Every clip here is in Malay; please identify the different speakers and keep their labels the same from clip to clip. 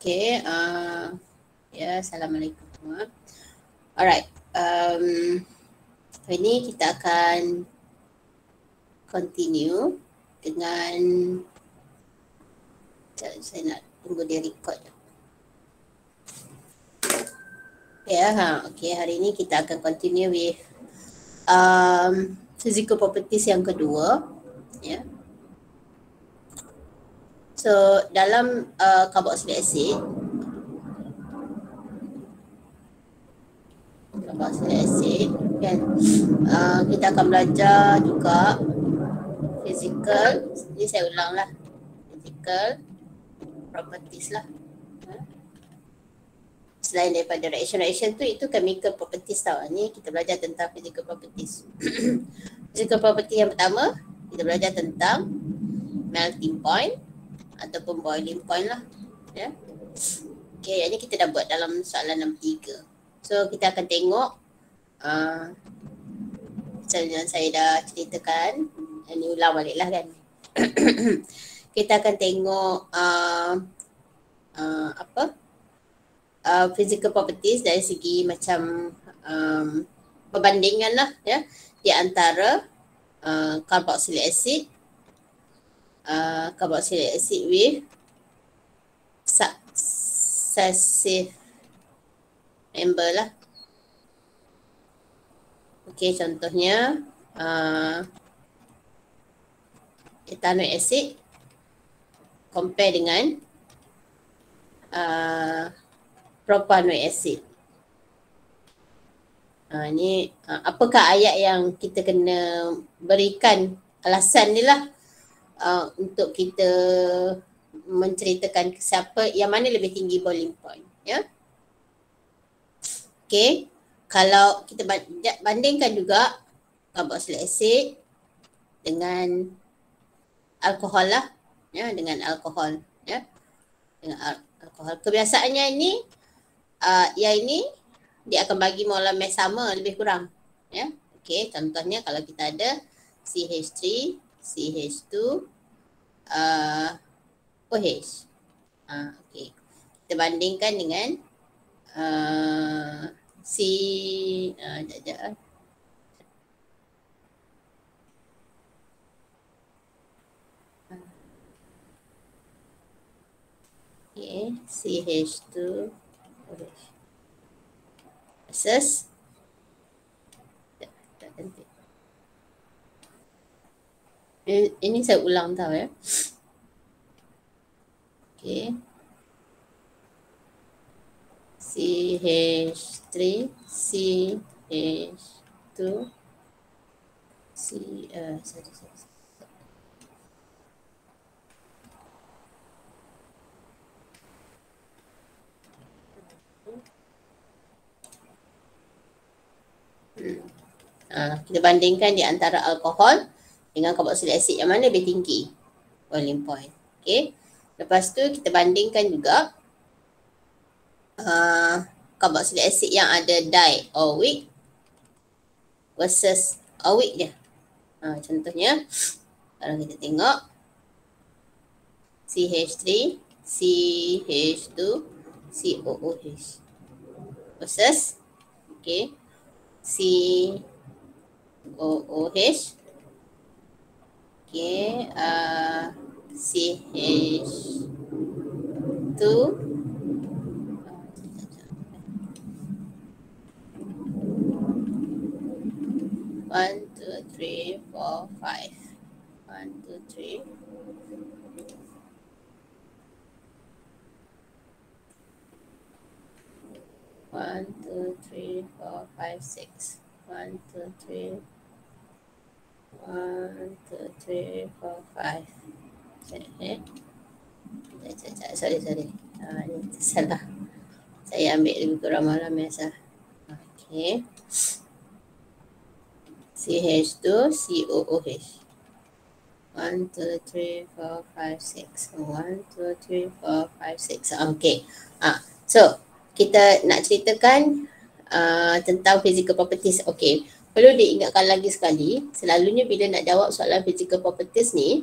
Speaker 1: Okay, uh, ya, Assalamualaikum semua. Alright, um, hari ini kita akan continue dengan saya nak tunggu dia record. Ya, ha, okay, hari ini kita akan continue with um, physical properties yang kedua. Ya. Yeah. So dalam uh, carboxylic acid carboxylic acid kan? Uh, kita akan belajar juga physical. Ni saya ulang lah. Physical properties lah. Ha? selain daripada reaction reaction tu itu chemical properties tau. Ni kita belajar tentang physical properties. Physical property yang pertama kita belajar tentang melting point ataupun boiling point lah. Ya. Okay, ini kita dah buat dalam soalan nombor tiga. So kita akan tengok uh, macam yang saya dah ceritakan. Ini ulang balik lah kan. kita akan tengok uh, uh, apa uh, physical properties dari segi macam um, perbandingan lah ya di antara uh, carboxylic acid uh, carboxylic acid with successive member lah. Okay, contohnya uh, ethanoic acid compare dengan uh, propanoic acid. Uh, ini uh, apakah ayat yang kita kena berikan alasan ni lah uh, untuk kita menceritakan siapa yang mana lebih tinggi boiling point ya? Okey. Kalau kita bandingkan juga carboxylic acid dengan alkohol lah ya dengan alkohol ya. Dengan al- alkohol. Kebiasaannya ini uh, yang ini dia akan bagi molar sama lebih kurang ya. Okey contohnya kalau kita ada CH3 CH2 uh, OH. Uh, okay. Kita bandingkan dengan uh, C uh, jap, Okay, CH2 OH versus ini saya ulang tau ya. Okay. CH3, CH2, C, uh, sorry, sorry. Hmm. Uh, kita bandingkan di antara alkohol dengan carboxylic acid yang mana lebih tinggi boiling point. Okay. Lepas tu kita bandingkan juga uh, carboxylic acid yang ada di or weak versus or weak dia. Uh, contohnya kalau kita tengok CH3, CH2, COOH versus okay, COOH Okay, uh, CH2 One, two, three, four, five. One, two, three. One, two, three, four, five, six. One, two, three, One, two, three, four, five. Sorry, sorry. Ah, ini salah. Saya ambil lebih kurang malam biasa. Okay. CH2, COOH. One, two, three, four, five, six. One, two, three, four, five, six. Okay. Ah, so, kita nak ceritakan uh, tentang physical properties. Okay. Perlu diingatkan lagi sekali, selalunya bila nak jawab soalan physical properties ni,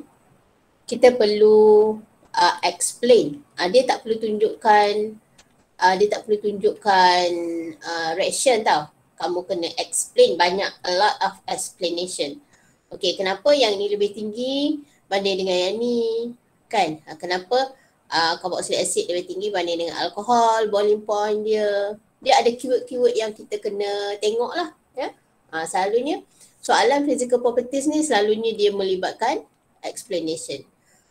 Speaker 1: kita perlu uh, explain. Uh, dia tak perlu tunjukkan uh, dia tak perlu tunjukkan uh, reaction tau. Kamu kena explain banyak a lot of explanation. Okay, kenapa yang ni lebih tinggi banding dengan yang ni? Kan? Uh, kenapa uh, carboxylic acid lebih tinggi banding dengan alkohol, boiling point dia. Dia ada keyword-keyword yang kita kena tengok lah. Ya? Uh, selalunya soalan physical properties ni selalunya dia melibatkan explanation.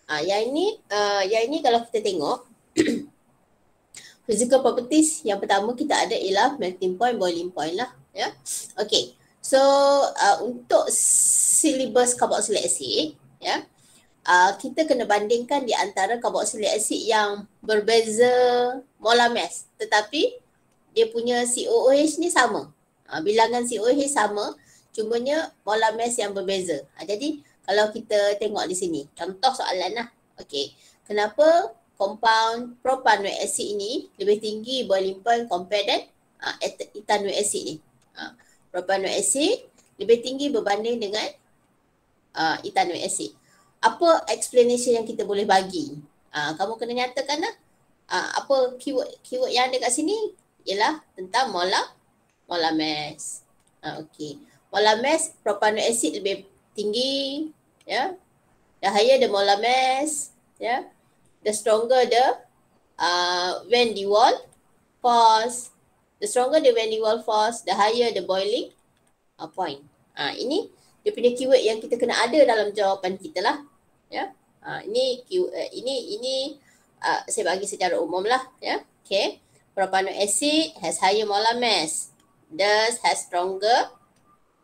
Speaker 1: Ah, yang ini, uh, yang ini kalau kita tengok physical properties yang pertama kita ada ialah melting point, boiling point lah. Ya, okay. So uh, untuk syllabus carboxylic acid, ya, uh, kita kena bandingkan di antara carboxylic acid yang berbeza molar mass, tetapi dia punya COOH ni sama. Uh, bilangan COOH sama, cumanya molar mass yang berbeza. Uh, jadi kalau kita tengok di sini. Contoh soalan lah. Okay. Kenapa compound propanoic acid ini lebih tinggi boiling point compare dengan uh, ethanoic acid ni. Uh, propanoic acid lebih tinggi berbanding dengan uh, ethanoic acid. Apa explanation yang kita boleh bagi? Uh, kamu kena nyatakan lah. Uh, apa keyword keyword yang ada kat sini ialah tentang molar molar mass. Uh, okay. Molar mass propanoic acid lebih tinggi ya. The higher the molar mass ya the stronger the uh, van der Waals force. The stronger the van der Waals force the higher the boiling uh, point. Uh, ini dia punya keyword yang kita kena ada dalam jawapan kita lah ya. Uh, ini keyword, uh, ini ini uh, saya bagi secara umum lah ya. Okay. Propanoic acid has higher molar mass thus has stronger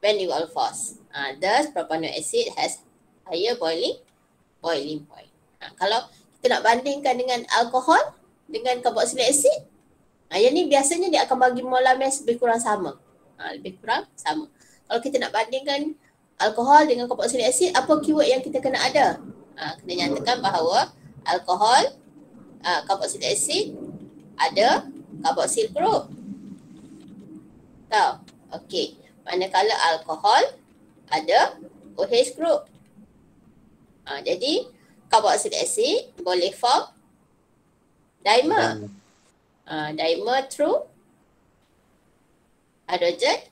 Speaker 1: van der Waals force uh, thus propanoic acid has higher boiling boiling point. Ha, kalau kita nak bandingkan dengan alkohol dengan carboxylic acid, ha, yang ni biasanya dia akan bagi molar mass lebih kurang sama. Ha, lebih kurang sama. Kalau kita nak bandingkan alkohol dengan carboxylic acid, apa keyword yang kita kena ada? Ha, kena nyatakan bahawa alkohol, ha, carboxylic acid ada carboxyl group. Tahu? Okey. Manakala alkohol ada OH group. Ha, jadi carboxylic acid boleh form dimer. Ha, dimer through hydrogen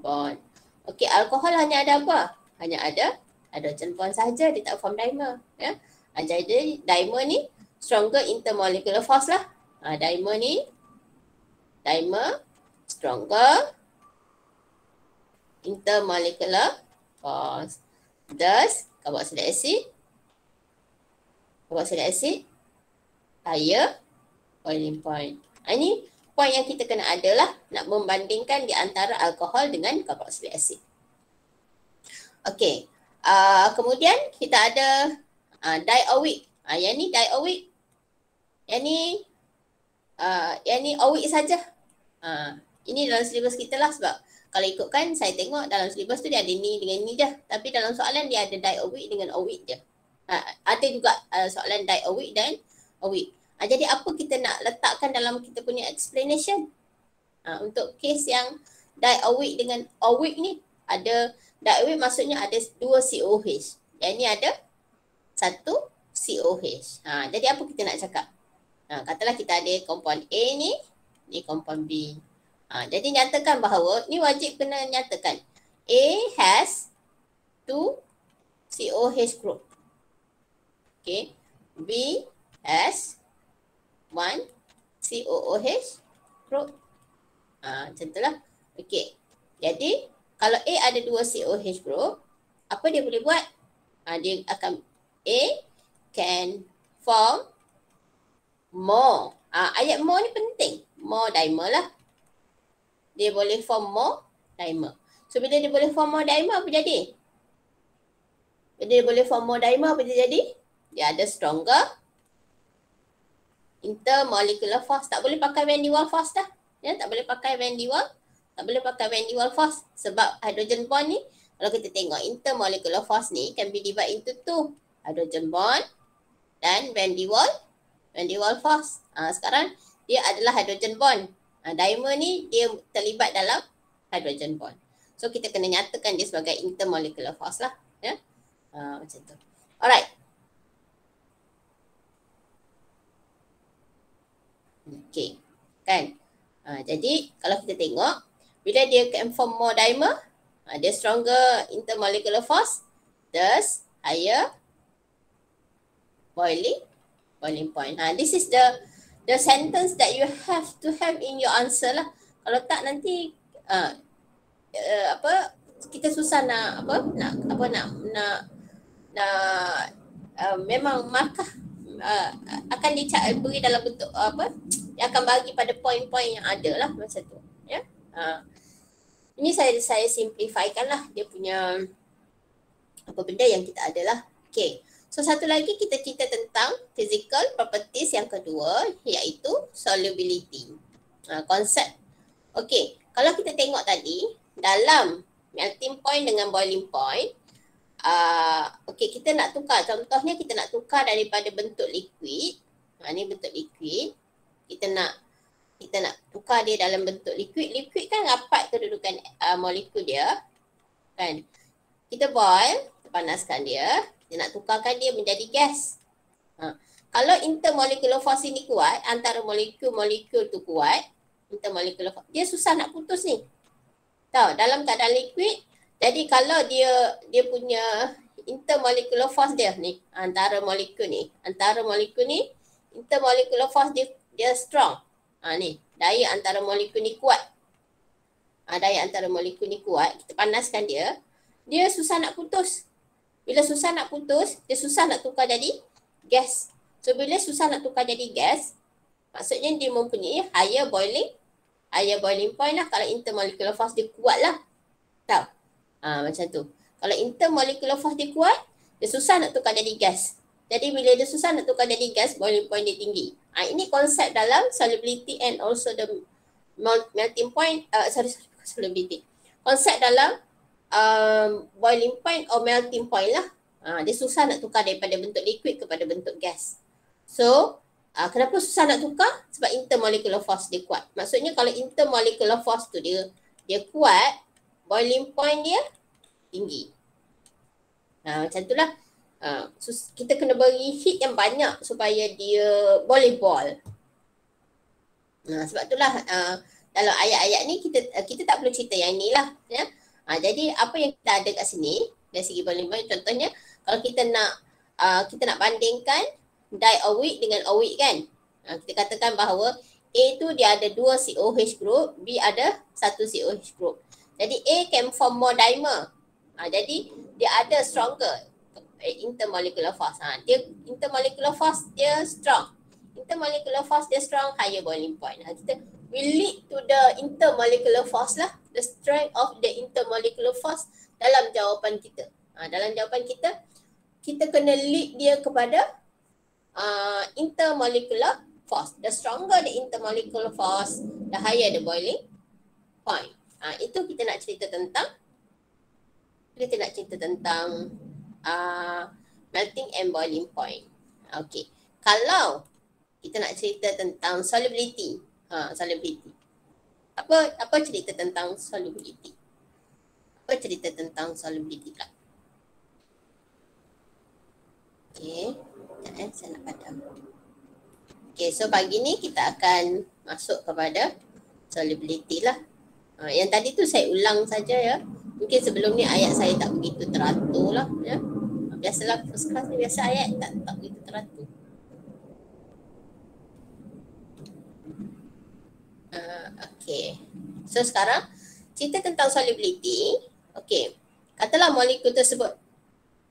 Speaker 1: bond. Okey, alkohol hanya ada apa? Hanya ada hydrogen bond saja dia tak form dimer, ya. Ha, jadi dimer ni stronger intermolecular force lah. Ha, dimer ni dimer stronger intermolecular force. Thus, carboxylic acid carboxylic acid higher boiling point. Ini point yang kita kena ada lah nak membandingkan di antara alkohol dengan carboxylic acid. Okey. Uh, kemudian kita ada uh, dioic. Uh, yang ni dioic. Yang ni uh, yang ni oic saja. Uh, ini dalam silibus kita lah sebab kalau ikutkan saya tengok dalam silibus tu dia ada ni dengan ni je. Tapi dalam soalan dia ada dioic dengan oic je. Uh, ada juga uh, soalan dioic dan oic. Uh, jadi apa kita nak letakkan dalam kita punya explanation? Uh, untuk kes yang dioic dengan oic ni ada dioic maksudnya ada dua COH. Yang ni ada satu COH. Uh, jadi apa kita nak cakap? Uh, katalah kita ada kompon A ni, ni kompon B. Ha, jadi nyatakan bahawa ni wajib kena nyatakan A has two COH group. Okay. B has one COOH group. Ha, macam itulah. Okay. Jadi kalau A ada dua COH group, apa dia boleh buat? Ha, dia akan A can form more. Ha, ayat more ni penting. More dimer lah dia boleh form more dimer. So bila dia boleh form more dimer apa jadi? Bila dia boleh form more dimer apa dia jadi? Dia ada stronger intermolecular force. Tak boleh pakai van der Waals force dah. Ya, tak boleh pakai van der Waals. Tak boleh pakai van der Waals force sebab hydrogen bond ni kalau kita tengok intermolecular force ni can be divided into two. Hydrogen bond dan van der Waals van der Waals force. Ha, sekarang dia adalah hydrogen bond. Ah, uh, dimer ni dia terlibat dalam hydrogen bond. So kita kena nyatakan dia sebagai intermolecular force lah. Ya? Uh, macam tu. Alright. Okay. Kan? Uh, jadi kalau kita tengok bila dia can form more dimer, uh, dia stronger intermolecular force, thus higher boiling boiling point. Ha, uh, this is the the sentence that you have to have in your answer lah. Kalau tak nanti uh, uh, apa kita susah nak apa nak apa nak nak nak uh, memang markah uh, akan diberi dalam bentuk uh, apa dia akan bagi pada poin-poin yang ada lah macam tu ya. Uh, ini saya saya simplifikan lah dia punya apa benda yang kita ada lah. Okay so satu lagi kita cerita tentang physical properties yang kedua iaitu solubility. Uh, konsep. Okay kalau kita tengok tadi dalam melting point dengan boiling point uh, okay kita nak tukar. Contohnya kita nak tukar daripada bentuk liquid. Ha, ni bentuk liquid. Kita nak kita nak tukar dia dalam bentuk liquid. Liquid kan rapat kedudukan uh, molekul dia kan? Kita boil panaskan dia kita nak tukarkan dia menjadi gas ha. kalau intermolecular force ni kuat antara molekul-molekul tu kuat intermolecular force dia susah nak putus ni Tahu dalam keadaan liquid jadi kalau dia dia punya intermolecular force dia ni antara molekul ni antara molekul ni intermolecular force dia dia strong. Ha ni daya antara molekul ni kuat. Ha, daya antara molekul ni kuat kita panaskan dia dia susah nak putus. Bila susah nak putus dia susah nak tukar jadi gas. So bila susah nak tukar jadi gas maksudnya dia mempunyai higher boiling higher boiling point lah kalau intermolecular force dia kuat lah. Tahu? Ha, macam tu. Kalau intermolecular force dia kuat, dia susah nak tukar jadi gas. Jadi bila dia susah nak tukar jadi gas, boiling point dia tinggi. Ha, ini konsep dalam solubility and also the melting point, uh, sorry, solubility. Konsep dalam um, boiling point or melting point lah. Ha, dia susah nak tukar daripada bentuk liquid kepada bentuk gas. So, Uh, kenapa susah nak tukar? Sebab intermolecular force dia kuat. Maksudnya kalau intermolecular force tu dia dia kuat, boiling point dia tinggi. Nah, macam itulah. Uh, sus- kita kena beri heat yang banyak supaya dia boleh boil. Nah, sebab itulah uh, dalam ayat-ayat ni kita uh, kita tak perlu cerita yang ni lah. Ya? Uh, jadi apa yang kita ada kat sini dari segi point contohnya kalau kita nak uh, kita nak bandingkan dioic dengan oic kan. Ha, kita katakan bahawa A tu dia ada dua COH group, B ada satu COH group. Jadi A can form more dimer. Ha, jadi dia ada stronger intermolecular force. Ha, dia intermolecular force dia strong. Intermolecular force dia strong, higher boiling point. Ha, kita will lead to the intermolecular force lah. The strength of the intermolecular force dalam jawapan kita. Ha, dalam jawapan kita, kita kena lead dia kepada uh, intermolecular force. The stronger the intermolecular force, the higher the boiling point. Uh, itu kita nak cerita tentang kita nak cerita tentang uh, melting and boiling point. Okay. Kalau kita nak cerita tentang solubility, ha, solubility. Apa apa cerita tentang solubility? Apa cerita tentang solubility pula? Okay. Eh, saya nak padam. Okay, so pagi ni kita akan masuk kepada solubility lah. Uh, yang tadi tu saya ulang saja ya. Mungkin sebelum ni ayat saya tak begitu teratur lah. Ya. Biasalah first class ni biasa ayat tak, tak begitu teratur. Uh, okay. So sekarang cerita tentang solubility. Okay. Katalah molekul tersebut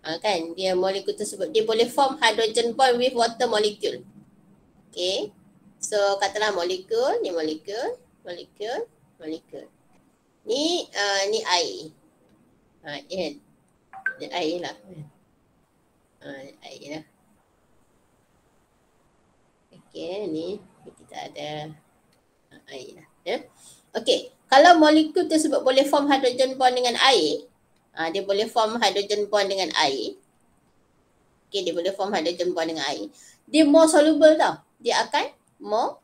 Speaker 1: Ha, kan dia molekul tersebut dia boleh form hydrogen bond with water molecule. Okay. So katalah molekul, ni molekul, molekul, molekul. Ni uh, ni air. Ha, ya. Ni air lah. Ha, air lah. Okay, ni kita ada air lah. Ya. Okay, kalau molekul tersebut boleh form hydrogen bond dengan air, Ha, dia boleh form hydrogen bond dengan air. Okay, dia boleh form hydrogen bond dengan air. Dia more soluble tau. Dia akan more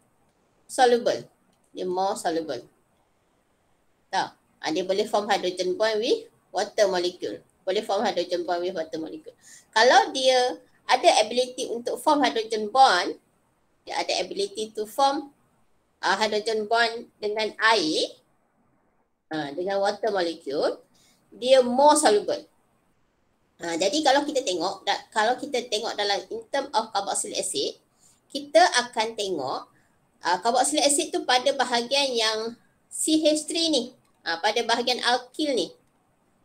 Speaker 1: soluble. Dia more soluble. Tahu? Ha, dia boleh form hydrogen bond with water molecule. Boleh form hydrogen bond with water molecule. Kalau dia ada ability untuk form hydrogen bond, dia ada ability to form uh, hydrogen bond dengan air uh, dengan water molecule dia more soluble. Uh, jadi kalau kita tengok kalau kita tengok dalam in term of carboxylic acid kita akan tengok uh, carboxylic acid tu pada bahagian yang CH3 ni uh, pada bahagian alkyl ni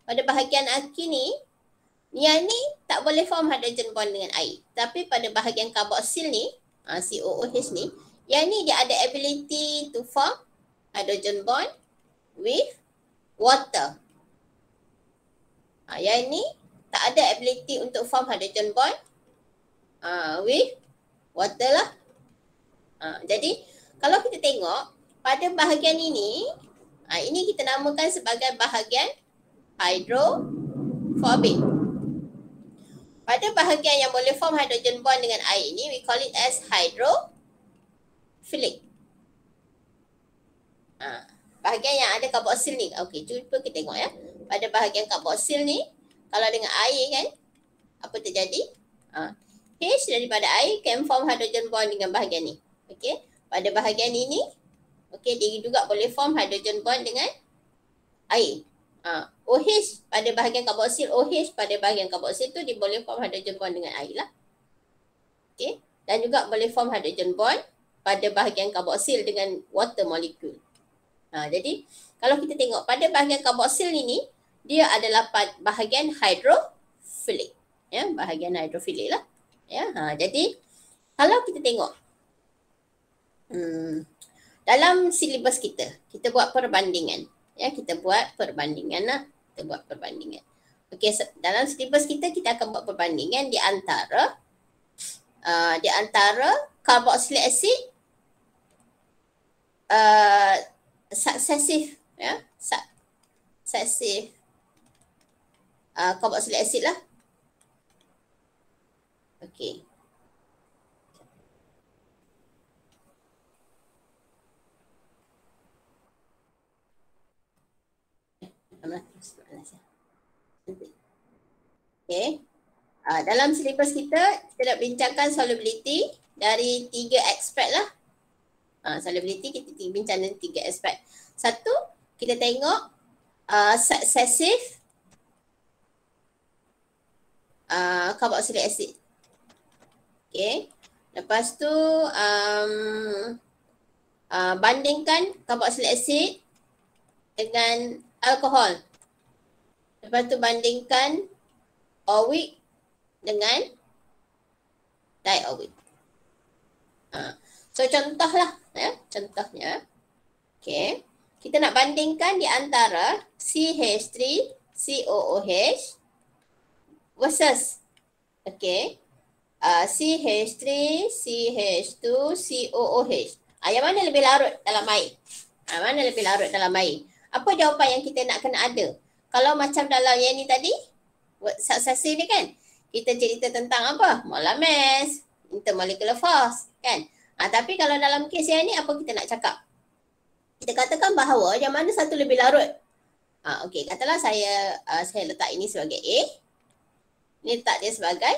Speaker 1: pada bahagian alkyl ni yang ni tak boleh form hydrogen bond dengan air tapi pada bahagian carboxyl ni COOH ni yang ni dia ada ability to form hydrogen bond with water. Ha, yang ni tak ada ability untuk form hydrogen bond uh, with water lah. Ha, jadi kalau kita tengok pada bahagian ini, ha, ini kita namakan sebagai bahagian hydrophobic. Pada bahagian yang boleh form hydrogen bond dengan air ini, we call it as hydro filik. Ha, bahagian yang ada karboksil ni. Okey, cuba kita tengok ya. Pada bahagian karboksil ni, kalau dengan air kan, apa terjadi? Ha, H daripada air can form hydrogen bond dengan bahagian ni. Okey, pada bahagian ini, okey, dia juga boleh form hydrogen bond dengan air. Ha, OH pada bahagian karboksil, OH pada bahagian karboksil tu dia boleh form hydrogen bond dengan air lah. Okey, dan juga boleh form hydrogen bond pada bahagian karboksil dengan water molecule. Ha, jadi kalau kita tengok pada bahagian karboksil ini dia adalah bahagian hydrophilic. Ya, bahagian hydrophilic lah. Ya, ha, jadi kalau kita tengok hmm, dalam silibus kita, kita buat perbandingan. Ya, kita buat perbandingan lah. Kita buat perbandingan. Okey, dalam silibus kita kita akan buat perbandingan di antara uh, di antara carboxylic acid uh, successive ya. Successive. Uh, carboxylic acid lah. Okey Okay. Uh, dalam silibus kita, kita nak bincangkan solubility dari tiga aspek lah uh, solubility kita bincang dengan tiga aspek. Satu, kita tengok uh, successive uh, carboxylic acid. Okay. Lepas tu, um, uh, bandingkan carboxylic acid dengan alkohol. Lepas tu bandingkan owic dengan diowic. Uh, so contohlah ya, contohnya. Okey. Kita nak bandingkan di antara CH3 COOH versus okey. Uh, CH3 CH2 COOH. Ah yang mana lebih larut dalam air? Ah mana lebih larut dalam air? Apa jawapan yang kita nak kena ada? Kalau macam dalam yang ni tadi, successive ni kan? Kita cerita tentang apa? Molar-mass, intermolecular force, kan? Ha, tapi kalau dalam kes yang ni apa kita nak cakap? Kita katakan bahawa yang mana satu lebih larut. Ha, Okey, katalah saya uh, saya letak ini sebagai A. Ini letak dia sebagai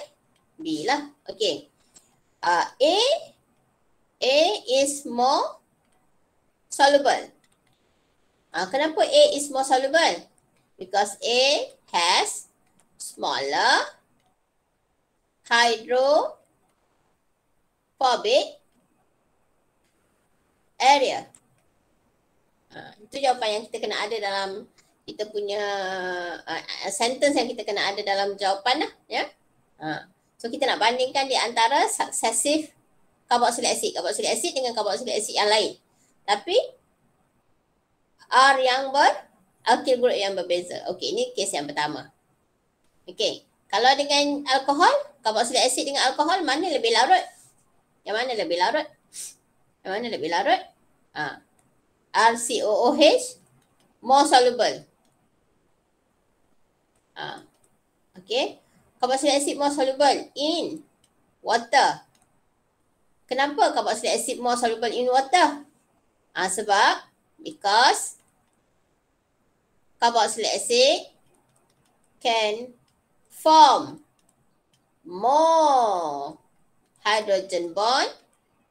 Speaker 1: B lah. Okey. Uh, A A is more soluble. Uh, kenapa A is more soluble? Because A has smaller hydrophobic area. Uh, itu jawapan yang kita kena ada dalam kita punya uh, sentence yang kita kena ada dalam jawapan lah. Ya? Uh, so kita nak bandingkan di antara successive carboxylic acid. Carboxylic acid dengan carboxylic acid yang lain. Tapi R yang ber alkyl group yang berbeza. Okey, ini kes yang pertama. Okey, kalau dengan alkohol, carboxylic acid dengan alkohol mana lebih larut? Yang mana lebih larut? Mana lebih larut? Uh, RCOOH more soluble. Uh, okay. Carboxylic acid more soluble in water. Kenapa carboxylic acid more soluble in water? Uh, sebab because carboxylic acid can form more hydrogen bond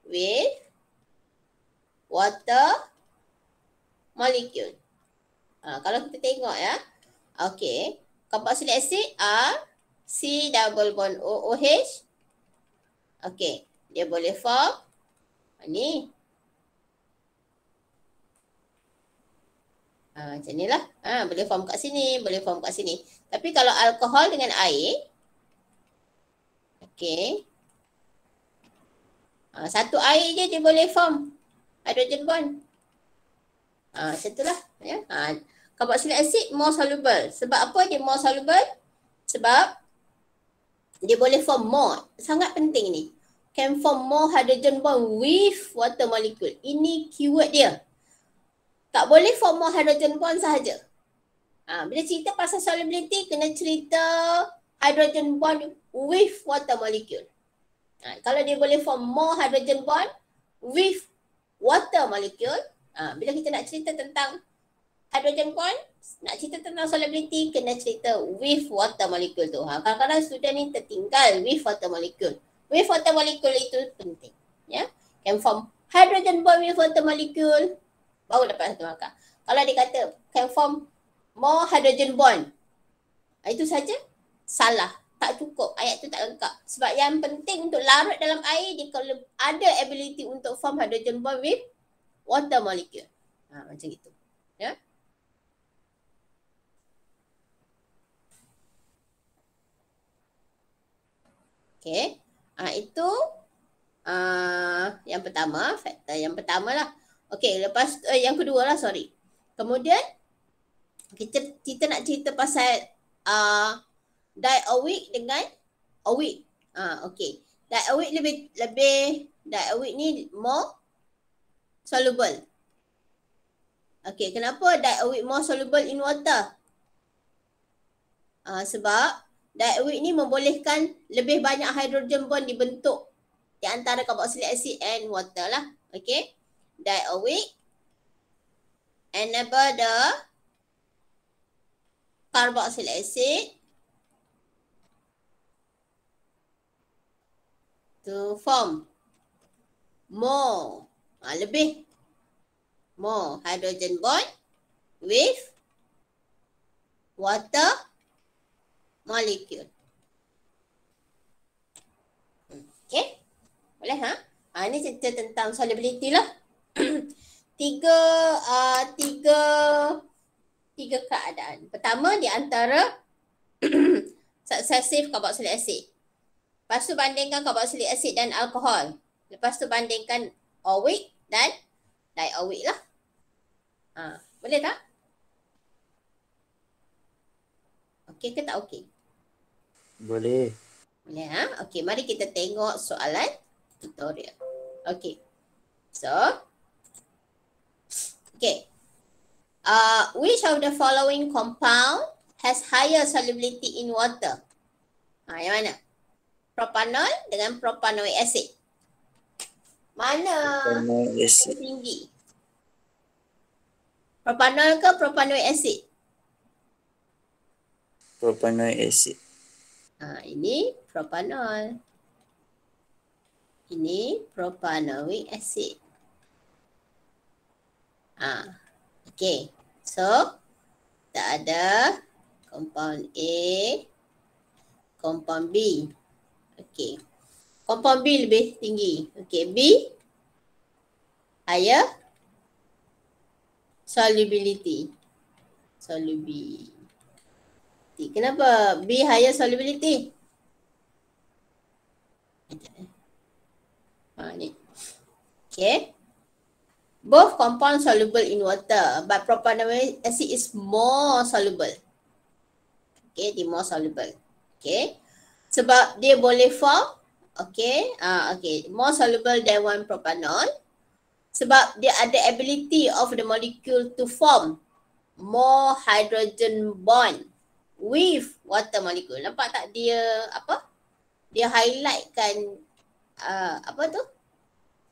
Speaker 1: with water molecule. Ha, kalau kita tengok ya. Okay. Carboxylic acid R C double bond O OH. Okay. Dia boleh form. Ni. Ha, macam ni lah. Ha, boleh form kat sini. Boleh form kat sini. Tapi kalau alkohol dengan air. Okay. Ha, satu air je dia boleh form hydrogen bond. Ha, macam itulah. Ya. Ha, carboxylic acid more soluble. Sebab apa dia more soluble? Sebab dia boleh form more. Sangat penting ni. Can form more hydrogen bond with water molecule. Ini keyword dia. Tak boleh form more hydrogen bond sahaja. Ha, bila cerita pasal solubility, kena cerita hydrogen bond with water molecule. Ha, kalau dia boleh form more hydrogen bond with water molecule, ha, bila kita nak cerita tentang hydrogen bond, nak cerita tentang solubility, kena cerita with water molecule tu. Ha, kadang-kadang student ni tertinggal with water molecule. With water molecule itu penting. Ya? Can form hydrogen bond with water molecule, baru dapat satu markah. Kalau dia kata can form more hydrogen bond. Ah, itu saja salah. Tak cukup. Ayat tu tak lengkap. Sebab yang penting untuk larut dalam air dia kalau ada ability untuk form hydrogen bond with water molecule. Ha, macam itu. Ya. Okay. Ha, itu uh, yang pertama. Faktor yang pertama lah. Okay, lepas uh, yang kedua lah, sorry. Kemudian, kita, kita nak cerita pasal uh, dioic dengan oic. Uh, okay. Dioic lebih, lebih, dioic ni more soluble. Okay, kenapa dioic more soluble in water? Uh, sebab dioic ni membolehkan lebih banyak hydrogen bond dibentuk di antara carboxylic acid and water lah. Okay dioic enable the carboxylic acid to form more ha, lebih more hydrogen bond with water molecule. Okay. Boleh ha? Ha, ini cerita tentang solubility lah. tiga uh, tiga tiga keadaan. Pertama di antara successive carboxylic acid. Lepas tu bandingkan carboxylic acid dan alkohol. Lepas tu bandingkan oic dan dioic lah. Ha, boleh tak? Okey ke tak okey?
Speaker 2: Boleh.
Speaker 1: Boleh ha? Okey, mari kita tengok soalan tutorial. Okey. So, Okay. Uh, which of the following compound has higher solubility in water? Ha, yang mana? Propanol dengan propanoic acid. Mana
Speaker 2: Propanoic acid.
Speaker 1: tinggi? Propanol ke propanoic acid?
Speaker 2: Propanoic acid.
Speaker 1: Ha, ini propanol. Ini propanoic acid. Ha. Okay. So, tak ada compound A, compound B. Okay. Compound B lebih tinggi. Okay. B, higher solubility. Solubility. Kenapa B higher solubility? Ha, ni. Okay. Both compounds soluble in water, but propanoic acid is more soluble. Okay, dia more soluble. Okay, sebab dia boleh form, okay, ah, uh, okay, more soluble than one propanol. Sebab dia ada ability of the molecule to form more hydrogen bond with water molecule. Nampak tak dia apa? Dia highlightkan uh, apa tu?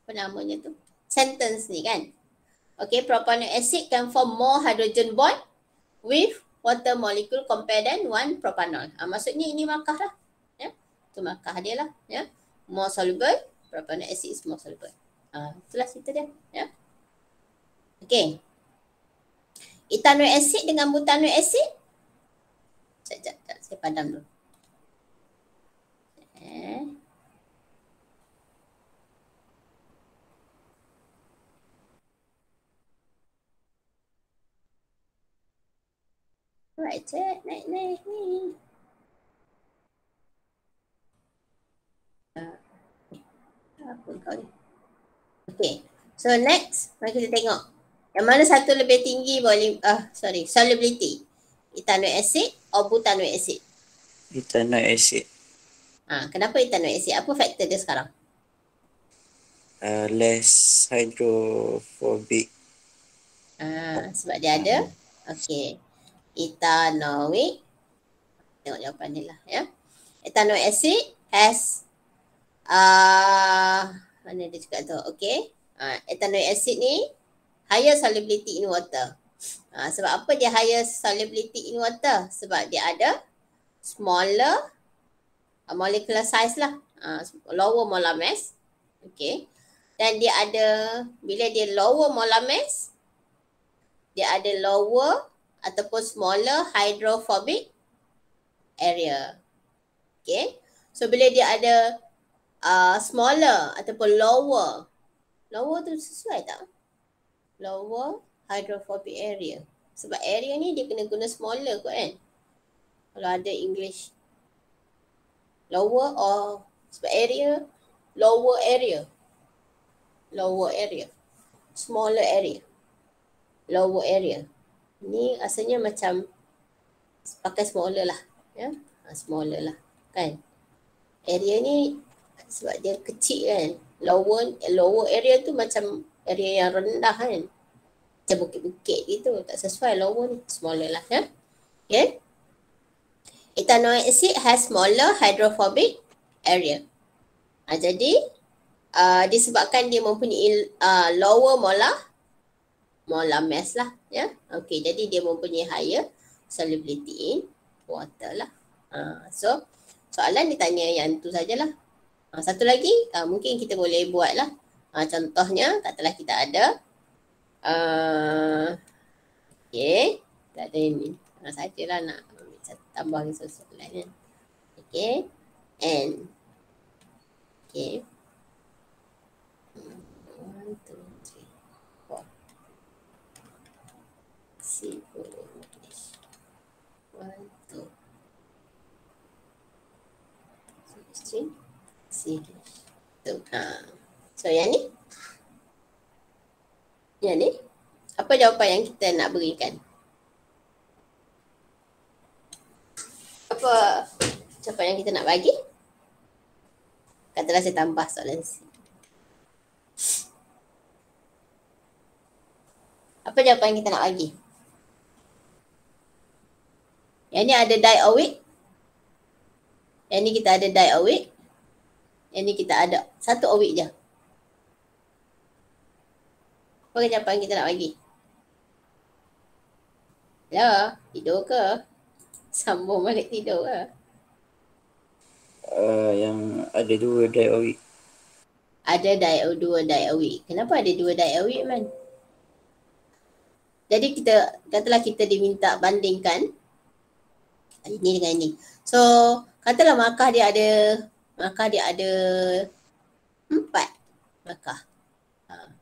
Speaker 1: Apa namanya tu? sentence ni kan. Okay, propanoic acid can form more hydrogen bond with water molecule compared than one propanol. Ha, maksudnya ini markah lah. Itu markah dia lah. Ya? More soluble, propanoic acid is more soluble. Ha, itulah cerita dia. Ya? Okay. Ethanoic acid dengan butanoic acid. Sekejap, sekejap. Saya padam dulu. Eh. Right. Naik, naik ni. Apa kau ni? Okay. So next, mari kita tengok. Yang mana satu lebih tinggi volume, ah sorry, solubility. Ethanoic acid or butanoic acid?
Speaker 2: Ethanoic acid.
Speaker 1: Ha, kenapa ethanoic acid? Apa faktor dia sekarang?
Speaker 2: Uh, less hydrophobic.
Speaker 1: Ha, sebab dia ada. Okay. Ethanoic. Tengok jawapan ni lah ya. Ethanoic acid has uh, mana dia cakap tu? Okay. Uh, ethanoic acid ni higher solubility in water. Uh, sebab apa dia higher solubility in water? Sebab dia ada smaller uh, molecular size lah. Uh, lower molar mass. Okay. Dan dia ada, bila dia lower molar mass, dia ada lower ataupun smaller hydrophobic area. Okay. So bila dia ada uh, smaller ataupun lower, lower tu sesuai tak? Lower hydrophobic area. Sebab area ni dia kena guna smaller kot kan? Kalau ada English. Lower or sebab area, lower area. Lower area. Smaller area. Lower area. Ni asalnya macam pakai smaller lah. Ya? Ha, smaller lah. Kan? Area ni sebab dia kecil kan. Lower, lower area tu macam area yang rendah kan. Macam bukit-bukit gitu. Tak sesuai lower ni. Smaller lah. Ya? Okay? Ethanoic acid has smaller hydrophobic area. Ha, jadi, uh, disebabkan dia mempunyai uh, lower molar molar mass lah ya okey jadi dia mempunyai higher solubility in water lah uh, so soalan ditanya yang tu sajalah uh, satu lagi uh, mungkin kita boleh buat lah uh, contohnya katalah kita ada uh, okey tak ada ini uh, sajalah nak tambah kan and two, three, four. Simple English. One, two. Three. English. Tu. Ha. So yang ni? Yang ni? Apa jawapan yang kita nak berikan? Apa jawapan yang kita nak bagi? Katalah saya tambah soalan C. Apa jawapan kita nak bagi? Yang ni ada die awake. Yang ni kita ada die awake. Yang ni kita ada satu awake je. Apa jawapan kita nak bagi? Ya, tidur ke? Sambung balik tidur ke?
Speaker 2: Uh, yang ada dua die awake.
Speaker 1: Ada die dua die awake. Kenapa ada dua die awake man? Jadi kita katalah kita diminta bandingkan ini dengan ini. So katalah markah dia ada markah dia ada empat markah. Ha.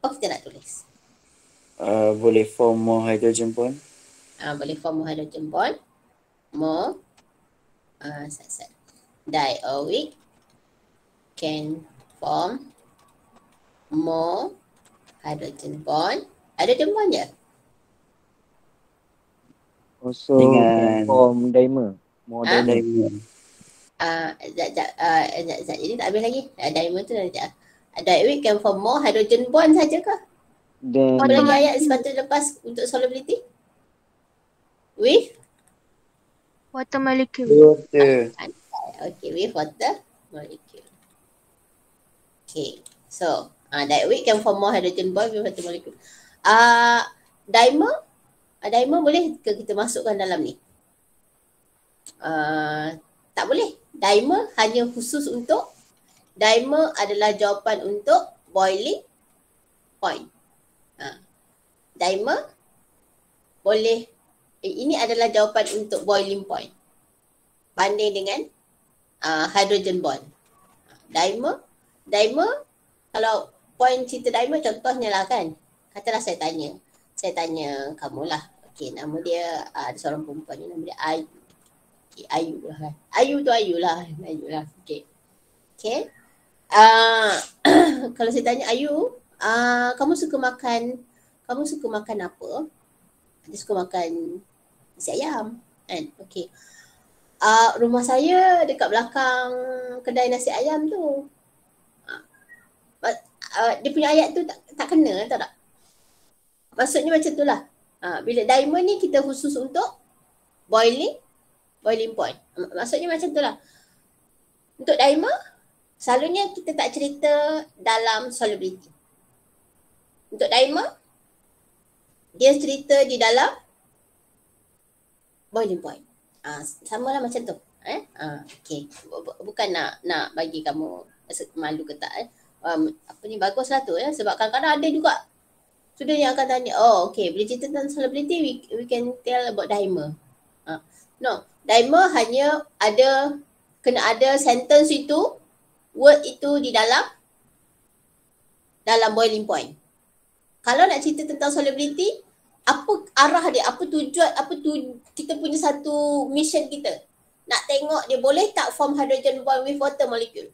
Speaker 1: Apa kita nak tulis?
Speaker 2: Uh, boleh form more hydrogen bond.
Speaker 1: Ha, boleh form more hydrogen bond. More uh, set, set. Dioic can form more hydrogen bond. Hydrogen bond je?
Speaker 3: Also
Speaker 2: Dengan-
Speaker 3: form dimer. More
Speaker 1: Ha?
Speaker 3: dimer.
Speaker 2: Diamond.
Speaker 1: uh, zat, zat, uh, zat, zat, jadi tak habis lagi. Uh, diamond tu nanti. Uh, dioic can form more hydrogen bond saja ke? Apa lagi ayat sepatutnya lepas untuk solubility? With?
Speaker 4: Water molecule.
Speaker 2: Water.
Speaker 1: Okay, with water molecule. Okay, so uh, dioic can form more hydrogen bond with water molecule. Uh, dimer? Uh, dimer boleh ke kita masukkan dalam ni? Uh, tak boleh. Dimer hanya khusus untuk dimer adalah jawapan untuk boiling point. Ha. dimer boleh eh, ini adalah jawapan untuk boiling point banding dengan uh, hydrogen bond. Dimer, dimer kalau point cerita dimer contohnya lah kan. Katalah saya tanya. Saya tanya kamu lah. Okey, nama dia uh, ada seorang perempuan ni nama dia Ayu. Okay, Ayu lah kan. Ayu tu Ayu lah. Ayu lah. Okey. Okey. Uh, kalau saya tanya Ayu, uh, kamu suka makan kamu suka makan apa? Dia suka makan nasi ayam. Kan? Okey. Uh, rumah saya dekat belakang kedai nasi ayam tu. Uh, uh, dia punya ayat tu tak, tak kena tahu tak? Maksudnya macam tu lah. Uh, bila diamond ni kita khusus untuk boiling, boiling point. Maksudnya macam tu lah. Untuk diamond, selalunya kita tak cerita dalam solubility. Untuk diamond, dia cerita di dalam boiling point. Ah, sama lah macam tu. Eh? Ah, okay. Bukan nak nak bagi kamu malu ke tak. Eh? Um, apa ni baguslah tu ya. Sebab kadang-kadang ada juga student yang akan tanya, oh okay, bila cerita tentang solubility, we, we can tell about dimer. Ah. No, dimer hanya ada, kena ada sentence itu, word itu di dalam dalam boiling point. Kalau nak cerita tentang solubility, apa arah dia, apa tujuan, apa tu kita punya satu mission kita. Nak tengok dia boleh tak form hydrogen bond with water molecule.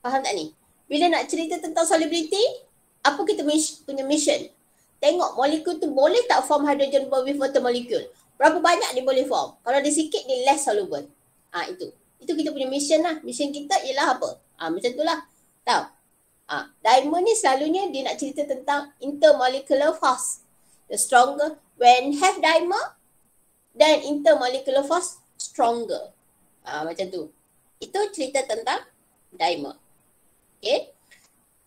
Speaker 1: Faham tak ni? Bila nak cerita tentang solubility, apa kita punya mission? Tengok molekul tu boleh tak form hydrogen bond with water molecule. Berapa banyak dia boleh form? Kalau dia sikit dia less soluble. Ah ha, itu. Itu kita punya mission lah. Mission kita ialah apa? Ah ha, macam tu lah. Tahu? Ah, ha, dimer ni selalunya dia nak cerita tentang intermolecular force the stronger when have dimer then intermolecular force stronger uh, macam tu itu cerita tentang dimer okay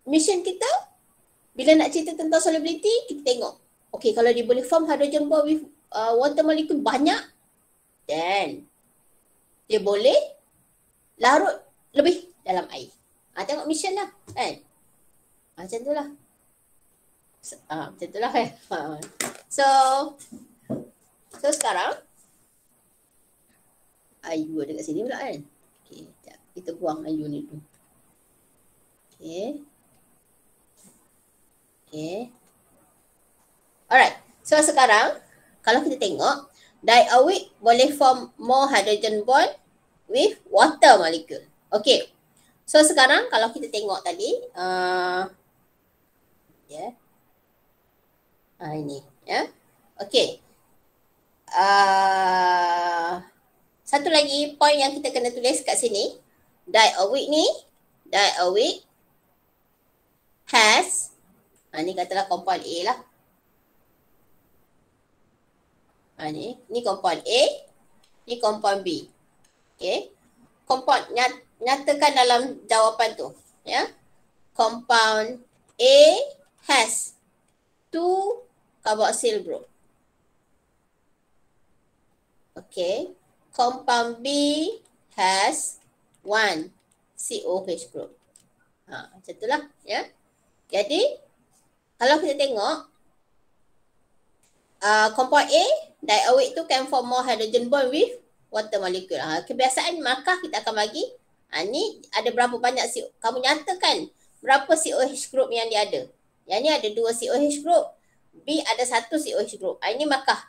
Speaker 1: mission kita bila nak cerita tentang solubility kita tengok okay kalau dia boleh form hydrogen bond with uh, water molecule banyak then dia boleh larut lebih dalam air. Ha, tengok mission lah kan. Ha, macam tu lah. Ah, macam itulah kan. Ha. So, so sekarang, Ayu ada kat sini pula kan. Okay, sekejap. kita buang Ayu ni tu. Okay. Okay. Alright. So sekarang, kalau kita tengok, diawik boleh form more hydrogen bond with water molecule. Okay. So sekarang kalau kita tengok tadi, uh, yeah. Ha, ini ya. Okey. Uh, satu lagi point yang kita kena tulis kat sini. Week ni, week has ha, ni katalah compound A lah. Ha, ni, ni compound A, ni compound B. Okay. Compound nyat, nyatakan dalam jawapan tu. Ya. Compound A has two carboxyl group. Okay. Compound B has one COH group. Ha, macam itulah. Ya. Jadi, kalau kita tengok, uh, compound A, diawik tu can form more hydrogen bond with water molecule. Ha, kebiasaan markah kita akan bagi. Ha, ni ada berapa banyak CO, kamu nyatakan berapa COH group yang dia ada. Yang ni ada dua COH group. B ada satu COH group. Ha, ini markah.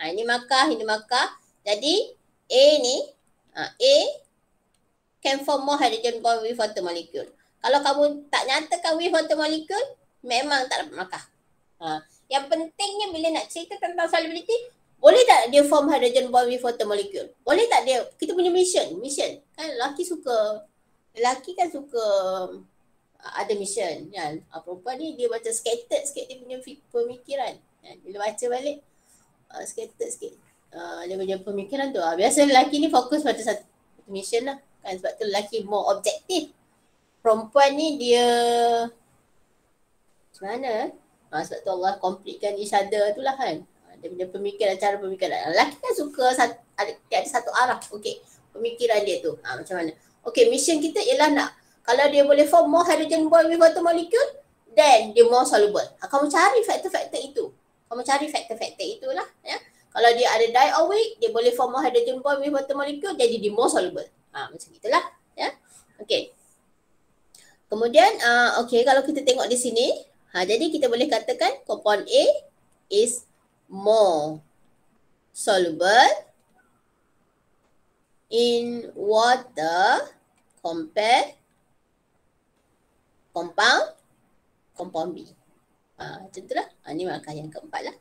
Speaker 1: Ha, ini markah, ini markah. Jadi A ni, ha, A can form more hydrogen bond with water molecule. Kalau kamu tak nyatakan with water molecule, memang tak dapat markah. Ha, yang pentingnya bila nak cerita tentang solubility, boleh tak dia form hydrogen bond with water molecule? Boleh tak dia, kita punya mission, mission. Kan lelaki suka, lelaki kan suka ada mission kan. Uh, perempuan ni dia macam scattered sikit dia punya pemikiran. Kan? Bila baca balik uh, scattered sikit. Uh, dia punya pemikiran tu. Uh, biasa lelaki ni fokus pada satu mission lah. Kan? Sebab tu lelaki more objektif. Perempuan ni dia macam mana? Uh, sebab tu Allah completekan each other tu lah kan. Uh, dia punya pemikiran, cara pemikiran. Lelaki kan suka satu, ada, ada satu arah. Okay. Pemikiran dia tu. Uh, macam mana? Okay, mission kita ialah nak kalau dia boleh form more hydrogen bond with water molecule, then dia more soluble. Ha, kamu cari faktor-faktor itu. Kamu cari faktor-faktor itulah ya. Kalau dia ada die weak, dia boleh form a hydrogen bond with water molecule jadi dia more soluble. Ha, macam itulah ya. Okay. Kemudian uh, okay kalau kita tengok di sini, ha, jadi kita boleh katakan compound A is more soluble in water compare compound compound B. Ha, macam tu lah. Ha, ni markah yang keempat lah.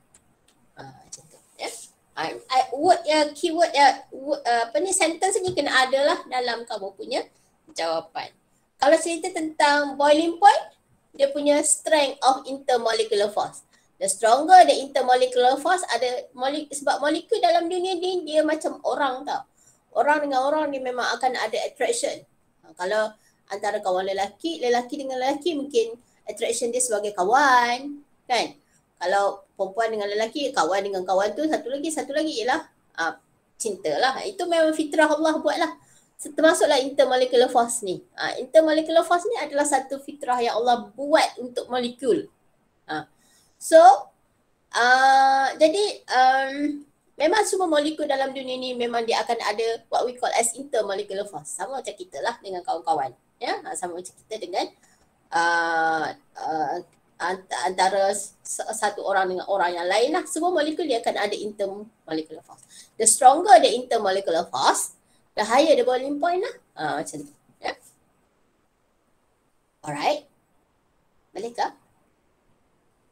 Speaker 1: Ha, macam tu. Ya. Ha, word ya, keyword ya, word, uh, apa ni sentence ni kena ada lah dalam kamu punya jawapan. Kalau cerita tentang boiling point, dia punya strength of intermolecular force. The stronger the intermolecular force ada sebab molekul dalam dunia ni dia macam orang tau. Orang dengan orang ni memang akan ada attraction. Ha, kalau antara kawan lelaki, lelaki dengan lelaki mungkin attraction dia sebagai kawan kan kalau perempuan dengan lelaki kawan dengan kawan tu satu lagi satu lagi ialah uh, cinta lah itu memang fitrah Allah buat lah termasuklah intermolecular force ni. Uh, intermolecular force ni adalah satu fitrah yang Allah buat untuk molekul. Uh, so uh, jadi um, memang semua molekul dalam dunia ni memang dia akan ada what we call as intermolecular force. Sama macam kita lah dengan kawan-kawan ya. Sama macam kita dengan uh, uh, antara satu orang dengan orang yang lain lah. Semua molekul dia akan ada intermolecular force. The stronger the intermolecular force, the higher the boiling point lah. Uh, macam tu. Yeah. Alright. Boleh ke?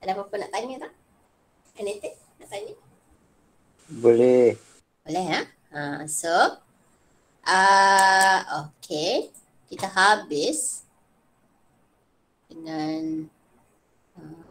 Speaker 1: Ada apa-apa nak tanya tak? Anything nak tanya?
Speaker 2: Boleh.
Speaker 1: Boleh ha? Uh, so, uh, okay. Kita habis dengan uh,